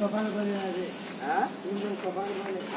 सफा गरे अरे इन्जोय तपाईँहरू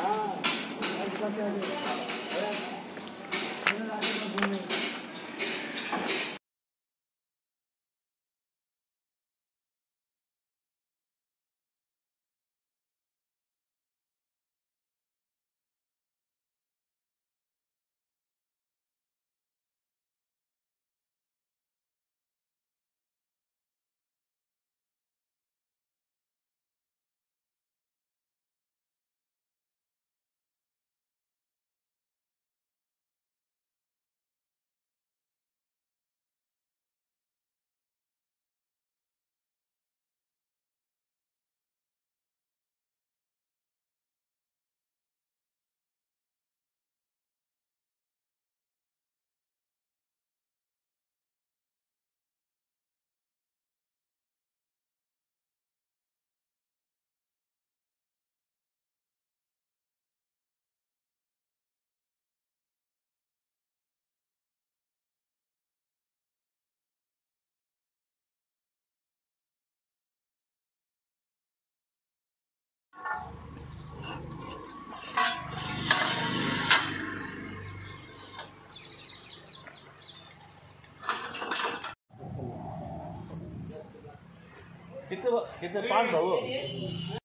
कितने कितने पाँच भाऊ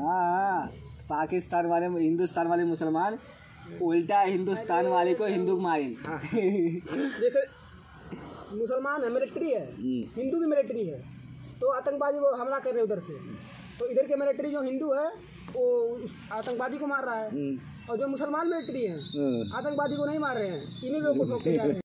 हाँ पाकिस्तान वाले हिंदुस्तान वाले मुसलमान उल्टा हिंदुस्तान वाले को हिंदू मारें जैसे मुसलमान है मिलिट्री है हिंदू भी मिलिट्री है तो आतंकवादी वो हमला कर रहे उधर से। तो इधर के मिलिट्री जो हिंदू है वो आतंकवादी को मार रहा है। और जो मुसलमान मिलिट्री है आतंकवादी को नहीं मार रहे हैं इन्हीं लोगों को ठोक के जा रहे हैं।